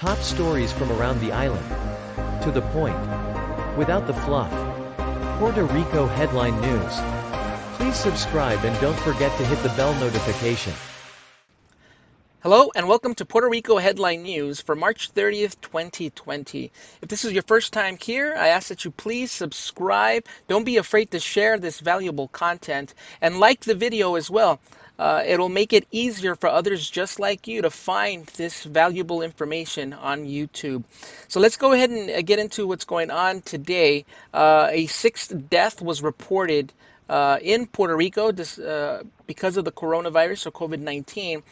Top stories from around the island. To the point. Without the fluff. Puerto Rico headline news. Please subscribe and don't forget to hit the bell notification. Hello and welcome to Puerto Rico Headline News for March 30th, 2020. If this is your first time here, I ask that you please subscribe. Don't be afraid to share this valuable content and like the video as well. Uh, it'll make it easier for others just like you to find this valuable information on YouTube. So let's go ahead and uh, get into what's going on today. Uh, a sixth death was reported uh, in Puerto Rico this, uh, because of the coronavirus or COVID 19.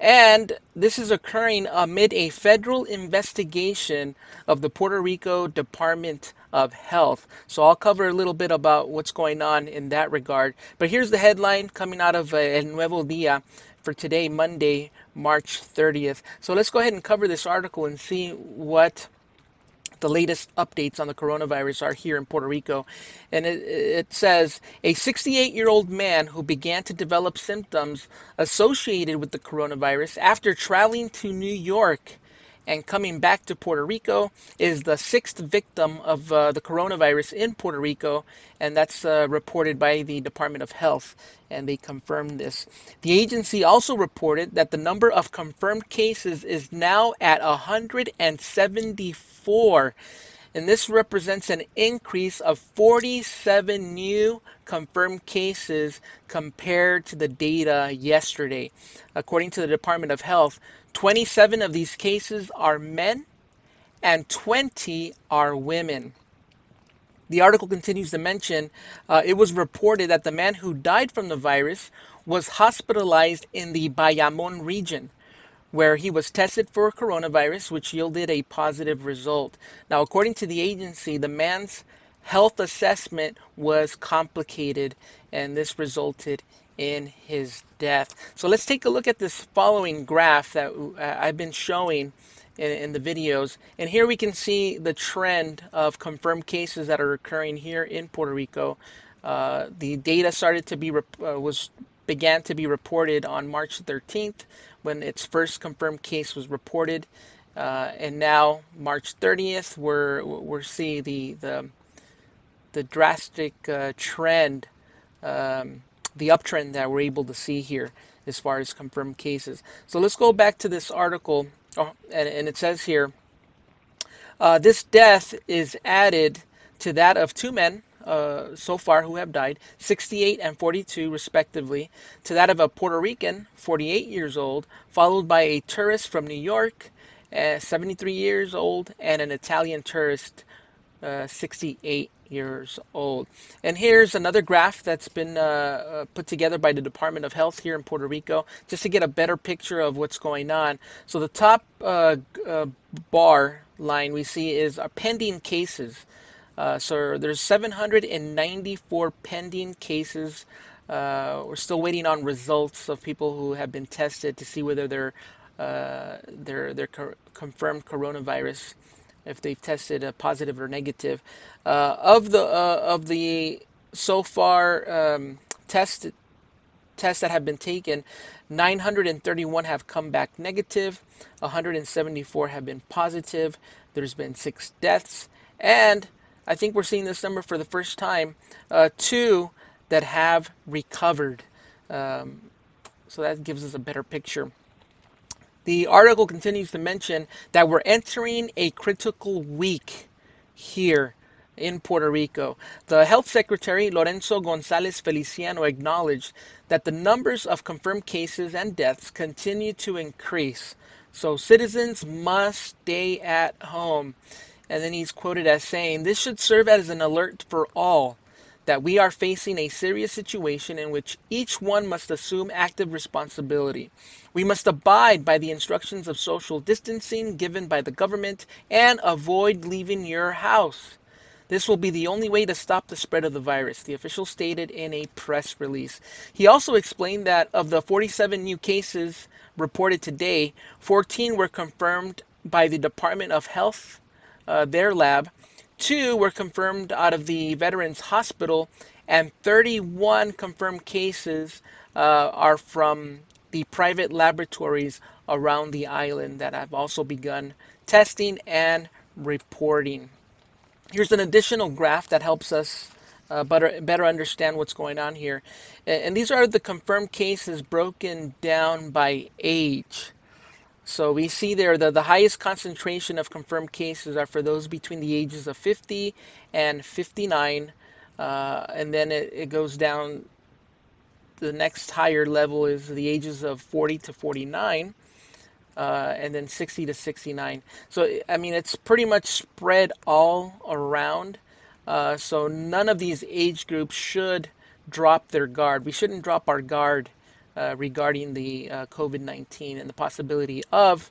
And this is occurring amid a federal investigation of the Puerto Rico Department of Health. So I'll cover a little bit about what's going on in that regard. But here's the headline coming out of uh, El Nuevo Dia for today, Monday, March 30th. So let's go ahead and cover this article and see what the latest updates on the coronavirus are here in Puerto Rico. And it, it says a 68 year old man who began to develop symptoms associated with the coronavirus after traveling to New York and coming back to Puerto Rico is the sixth victim of uh, the coronavirus in Puerto Rico, and that's uh, reported by the Department of Health, and they confirmed this. The agency also reported that the number of confirmed cases is now at 174 and this represents an increase of 47 new confirmed cases compared to the data yesterday. According to the Department of Health, 27 of these cases are men and 20 are women. The article continues to mention uh, it was reported that the man who died from the virus was hospitalized in the Bayamon region where he was tested for coronavirus, which yielded a positive result. Now, according to the agency, the man's health assessment was complicated, and this resulted in his death. So let's take a look at this following graph that uh, I've been showing in, the videos. And here we can see the trend of confirmed cases that are occurring here in Puerto Rico. Uh, the data started to be uh, was began to be reported on March 13th when its first confirmed case was reported. Uh, and now March 30th, we're we're seeing the the the drastic uh, trend, um, the uptrend that we're able to see here as far as confirmed cases. So let's go back to this article, oh, and, and, it says here, uh, this death is added to that of two men uh, so far who have died, 68 and 42 respectively, to that of a Puerto Rican, 48 years old, followed by a tourist from New York, uh, 73 years old, and an Italian tourist, uh, 68 years old. And here's another graph that's been uh, uh, put together by the Department of Health here in Puerto Rico, just to get a better picture of what's going on. So the top uh, uh, bar line we see is pending cases. Uh, so there's 794 pending cases. Uh, we're still waiting on results of people who have been tested to see whether they're uh, they're they're co- confirmed coronavirus, if they've tested a positive or negative. Uh, of the uh, of the so far um, tested tests that have been taken, 931 have come back negative, 174 have been positive. There's been six deaths, and I think we're seeing this number for the first time. Uh, two that have recovered. Um, so that gives us a better picture. The article continues to mention that we're entering a critical week here in Puerto Rico. The health secretary, Lorenzo Gonzalez Feliciano, acknowledged that the numbers of confirmed cases and deaths continue to increase. So citizens must stay at home. And then he's quoted as saying, This should serve as an alert for all that we are facing a serious situation in which each one must assume active responsibility. We must abide by the instructions of social distancing given by the government and avoid leaving your house. This will be the only way to stop the spread of the virus, the official stated in a press release. He also explained that of the 47 new cases reported today, 14 were confirmed by the Department of Health uh, their lab. Two were confirmed out of the Veterans Hospital, and 31 confirmed cases uh, are from the private laboratories around the island that have also begun testing and reporting. Here's an additional graph that helps us uh, better, better understand what's going on here. And these are the confirmed cases broken down by age. So we see there that the highest concentration of confirmed cases are for those between the ages of 50 and 59. Uh, and then it, it goes down, the next higher level is the ages of 40 to 49. Uh, and then 60 to 69. So, I mean, it's pretty much spread all around. Uh, so, none of these age groups should drop their guard. We shouldn't drop our guard uh, regarding the uh, COVID 19 and the possibility of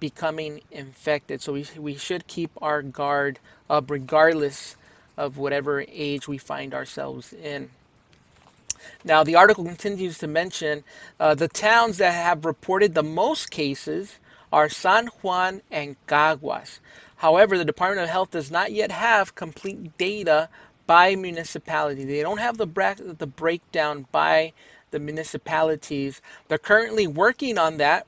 becoming infected. So, we, we should keep our guard up regardless of whatever age we find ourselves in. Now, the article continues to mention uh, the towns that have reported the most cases are San Juan and Caguas. However, the Department of Health does not yet have complete data by municipality. They don't have the, bra- the breakdown by the municipalities. They're currently working on that,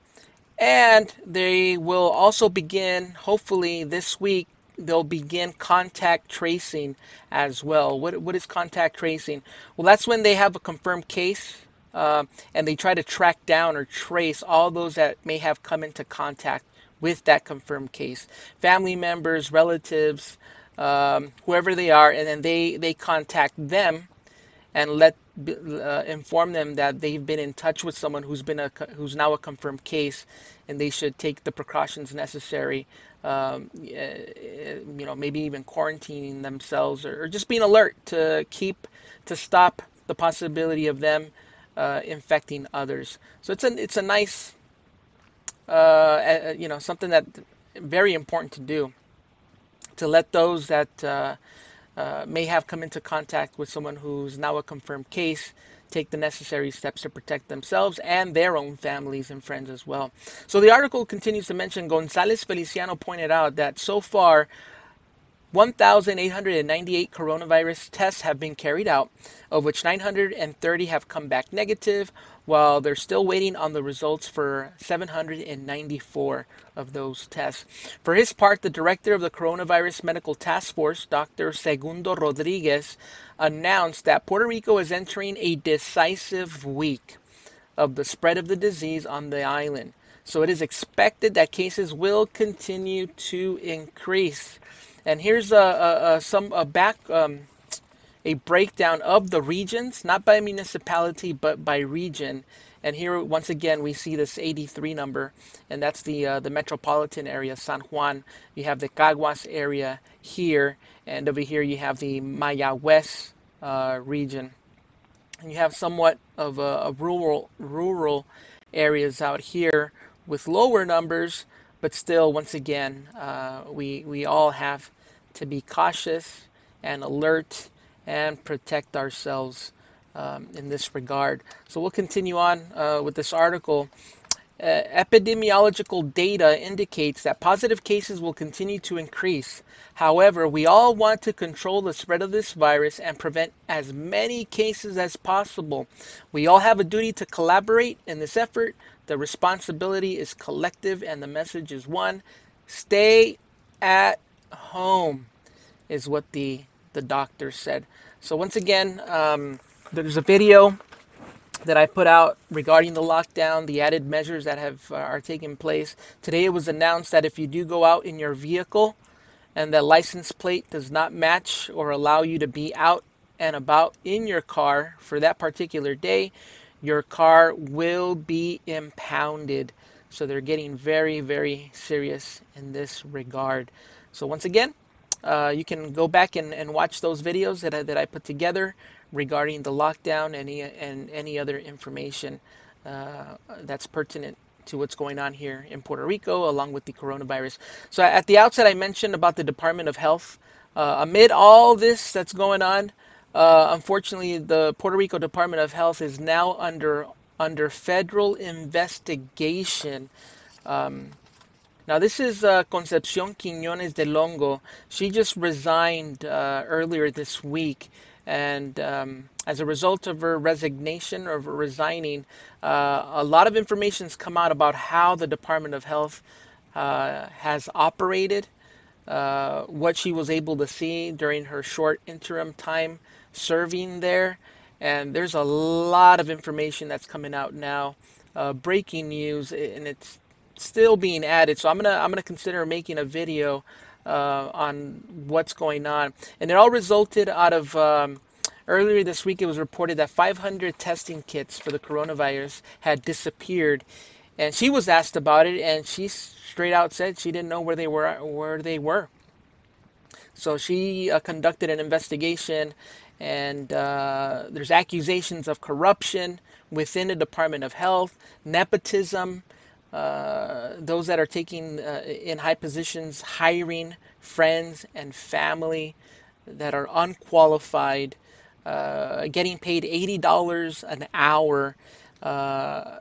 and they will also begin, hopefully, this week, they'll begin contact tracing as well. What, what is contact tracing? Well, that's when they have a confirmed case uh, and they try to track down or trace all those that may have come into contact with that confirmed case. Family members, relatives, um, whoever they are, and then they, they contact them and let uh, inform them that they've been in touch with someone who's been a who's now a confirmed case, and they should take the precautions necessary. Um, you know, maybe even quarantining themselves or, or, just being alert to keep to stop the possibility of them uh, infecting others. So it's a it's a nice, uh, you know, something that very important to do to let those that uh, may have come into contact with someone who's now a confirmed case take the necessary steps to protect themselves and their own families and friends as well. So the article continues to mention Gonzalez Feliciano pointed out that so far 1,898 coronavirus tests have been carried out, of which 930 have come back negative, while they're still waiting on the results for 794 of those tests. For his part, the director of the Coronavirus Medical Task Force, Dr. Segundo Rodriguez, announced that Puerto Rico is entering a decisive week of the spread of the disease on the island. So it is expected that cases will continue to increase. And here's a, a, a some a back um, a breakdown of the regions, not by municipality but by region. And here once again we see this 83 number, and that's the uh, the metropolitan area, San Juan. You have the Caguas area here, and over here you have the Mayagüez uh, region. And you have somewhat of a, a rural rural areas out here with lower numbers, but still, once again, uh, we, we all have to be cautious and alert and protect ourselves um, in this regard. So we'll continue on uh, with this article. Uh, epidemiological data indicates that positive cases will continue to increase. However, we all want to control the spread of this virus and prevent as many cases as possible. We all have a duty to collaborate in this effort the responsibility is collective and the message is one. Stay at home is what the the doctor said. So once again, um, there's a video that I put out regarding the lockdown, the added measures that have uh, are taking place. Today it was announced that if you do go out in your vehicle and the license plate does not match or allow you to be out and about in your car for that particular day, your car will be impounded. So they're getting very, very serious in this regard. So once again, uh, you can go back and, and watch those videos that I, that I put together regarding the lockdown any, and any other information uh, that's pertinent to what's going on here in Puerto Rico along with the coronavirus. So at the outset, I mentioned about the Department of Health. Uh, amid all this that's going on, uh, unfortunately, the Puerto Rico Department of Health is now under under federal investigation. Um, now, this is uh, Concepcion Quiñones de Longo. She just resigned uh, earlier this week And um, as a result of her resignation or resigning, uh, a lot of information has come out about how the Department of Health uh, has operated, uh, what she was able to see during her short interim time serving there. And there's a lot of information that's coming out now, uh, breaking news, and it's still being added. So I'm gonna I'm gonna consider making a video uh, on what's going on, and it all resulted out of. Um, earlier this week, it was reported that 500 testing kits for the coronavirus had disappeared, and she was asked about it, and she straight out said she didn't know where they were. Where they were. So she uh, conducted an investigation, and uh, there's accusations of corruption within the Department of Health, nepotism, uh, those that are taking uh, in high positions, hiring friends and family that are unqualified, uh, getting paid $80 an hour. Uh,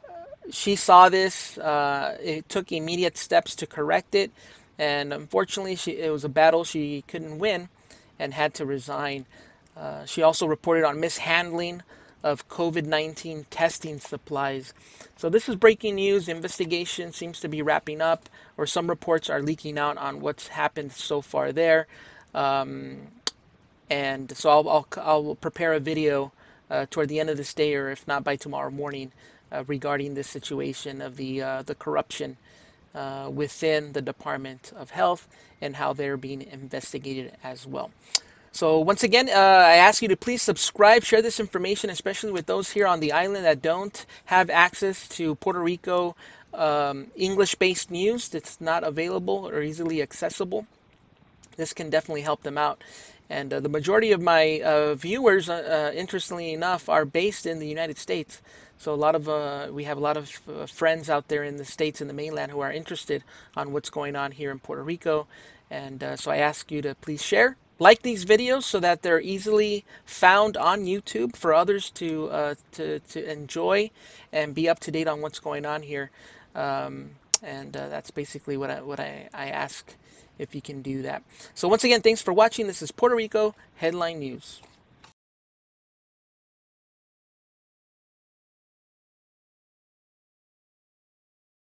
she saw this, uh, it took immediate steps to correct it, and unfortunately, she, it was a battle she couldn't win and had to resign. She also reported on mishandling of COVID 19 testing supplies. So, this is breaking news. Investigation seems to be wrapping up, or some reports are leaking out on what's happened so far there. Um, and so, I'll, I'll, I'll, prepare a video uh, toward the end of this day, or if not by tomorrow morning, uh, regarding this situation of the, uh, the corruption uh, within the Department of Health and how they're being investigated as well. So once again, uh, I ask you to please subscribe, share this information, especially with those here on the island that don't have access to Puerto Rico um, English-based news that's not available or easily accessible. This can definitely help them out. And uh, the majority of my uh, viewers, uh, uh, interestingly enough, are based in the United States. So a lot of uh, we have a lot of friends out there in the states and the mainland who are interested on what's going on here in Puerto Rico. And so I ask you to please share, like these videos so that they're easily found on YouTube for others to uh, to, to enjoy and be up to date on what's going on here. Um, and uh, that's basically what I, what I, I ask if you can do that. So once again, thanks for watching. This is Puerto Rico Headline News.